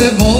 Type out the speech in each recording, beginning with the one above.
você é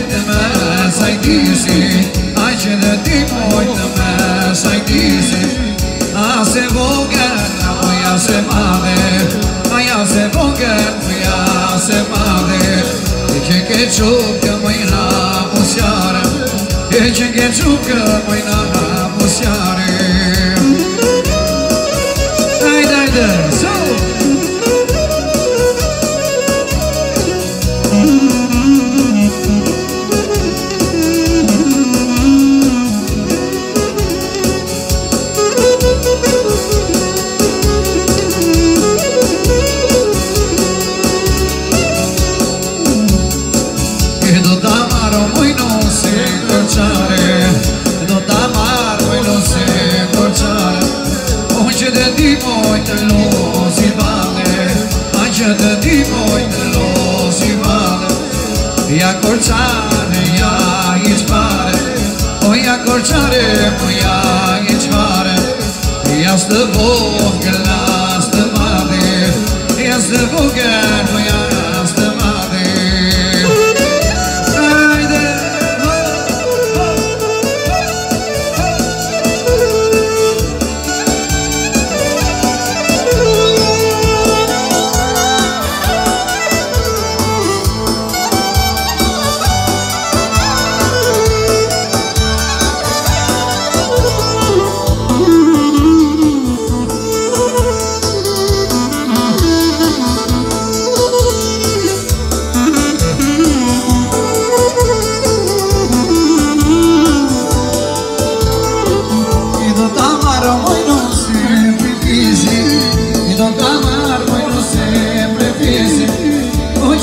se mare, aia se bogă, ea se mare. Zice că ciucă mâina o seară, zice că ciucă mâina o seară. Oja korçare, ja i qëpare Oja korçare, oja i qëpare Jas të vogë, las të mati Jas të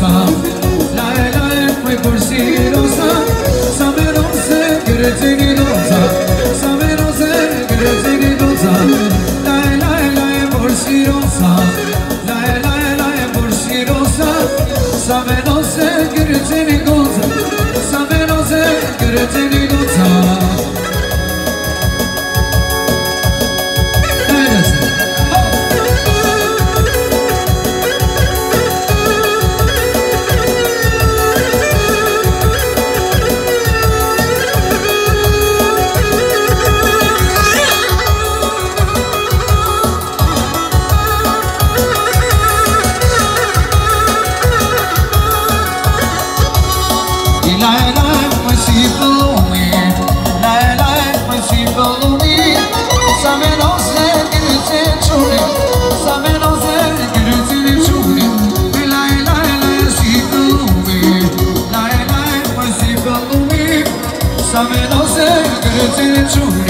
rosa La e la e kuj Sa me rose kërë zingi doza Sa me rose kërë zingi doza La e la la e kur rosa La e la la e kur Sa me rose kërë zingi doza Sa me rose kërë zingi to